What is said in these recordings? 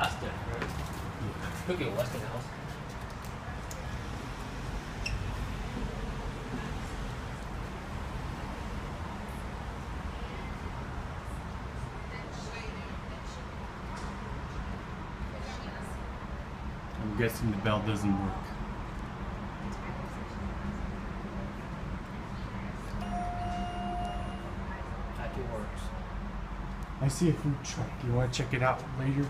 That's different. Could be a Westinghouse. I'm guessing the bell doesn't work. I see a food truck. You want to check it out later?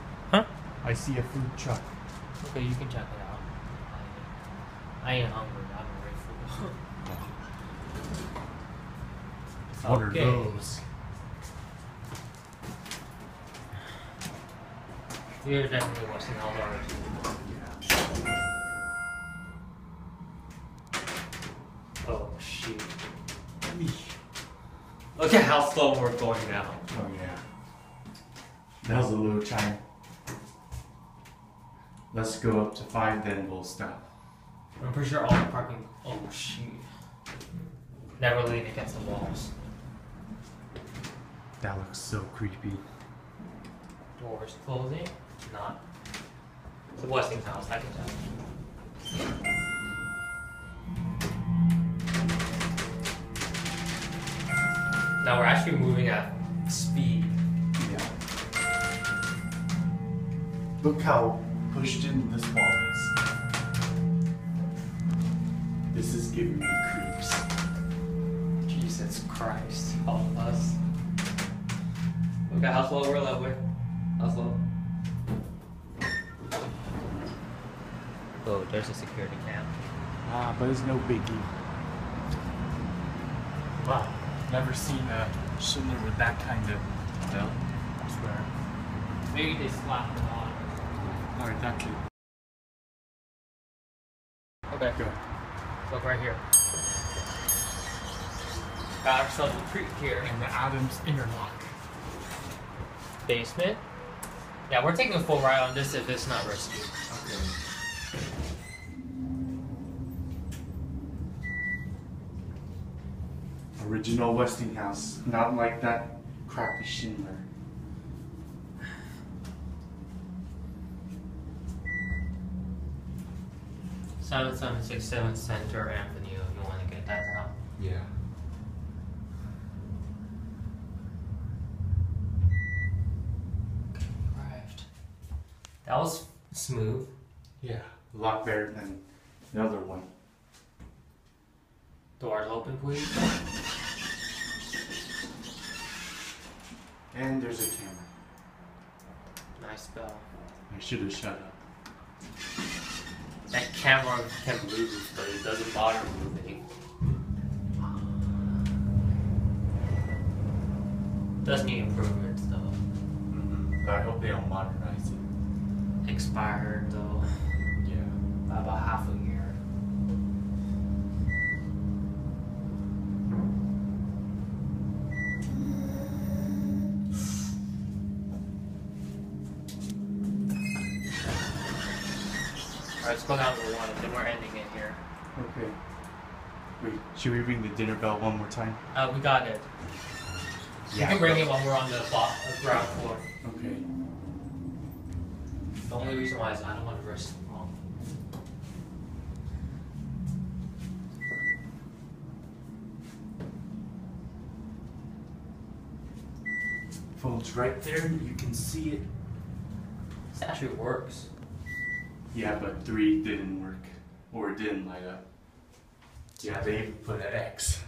Huh? I see a food truck. Okay, you can check it out. I, I ain't hungry. I'm very full. What are Okay. those? You're definitely Westinghouse already. Oh shoot. Look at how slow we're going now. Oh yeah. That was a little chime. Let's go up to five, then we'll stop. I'm pretty sure all the parking. Oh shoot. Never lean against the walls. That looks so creepy. Doors closing. Not. It's a Westinghouse. I can tell. Now we're actually moving at speed. Yeah. Look how pushed in this wall is. This is giving me creeps. Jesus Christ, all of us. Look at how slow we're leveling. How slow? Oh, there's a security cam. Ah, but it's no biggie. Wow. Never seen a Schindler with that kind of bell. I swear. Maybe they slapped it on. Alright, thank you. Okay, Go. look right here. Got ourselves a treat here. And the Adams interlock. Basement. Yeah, we're taking a full ride on this if it's not risky. Okay. Original Westinghouse, not like that crappy Schindler. Seven seven six seven Center Avenue. If you want to get that down. Yeah. Arrived. That was smooth. Yeah. A lot better than the other one. Doors open, please. And there's a camera. Nice bell. I should have shut up. That camera can move, but it doesn't bother moving. Does need improvements though. Mm-hmm. But I hope they don't modernize it. Expired though Yeah. about half a year. Let's go down to one, then we're ending it here. Okay. Wait, should we ring the dinner bell one more time? Uh, we got it. You can ring it while we're on the bo- uh, ground floor. Okay. The only reason why is I don't want to risk wrong. Phone's right there. You can see it. This actually works. Yeah, but three didn't work. Or it didn't light up. Yeah, they even put an X.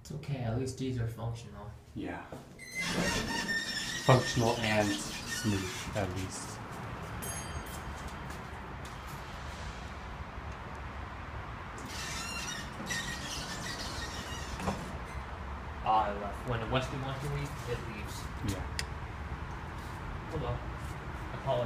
It's okay, at least these are functional. Yeah. Functional and smooth, at least. Ah, it left. When the Westie wants to leave, it leaves. Yeah. Hold on. I call it.